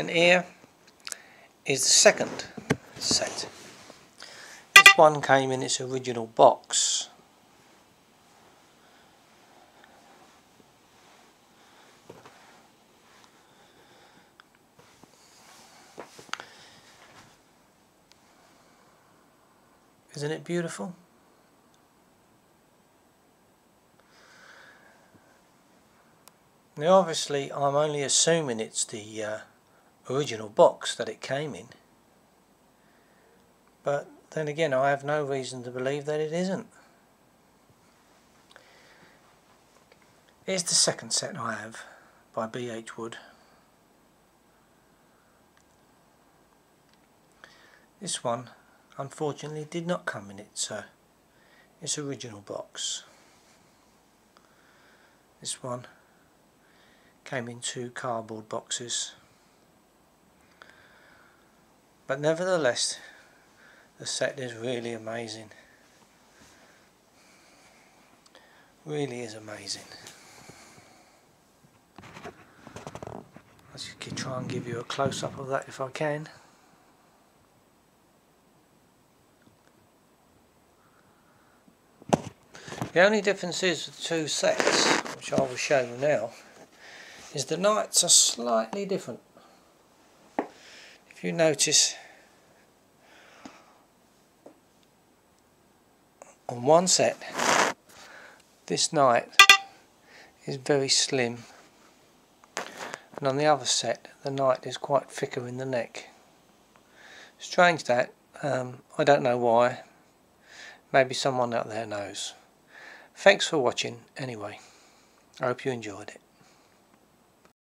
and here is the second set this one came in its original box Isn't it beautiful? Now obviously I'm only assuming it's the uh, original box that it came in. But then again I have no reason to believe that it isn't. Here's the second set I have by B.H. Wood. This one unfortunately did not come in its, uh, its original box. This one came in two cardboard boxes but nevertheless the set is really amazing. Really is amazing. I should try and give you a close-up of that if I can. The only difference is with the two sets, which I will show you now, is the knights are slightly different. If you notice, on one set, this knight is very slim, and on the other set, the knight is quite thicker in the neck. Strange that, um, I don't know why, maybe someone out there knows. Thanks for watching anyway. I hope you enjoyed it.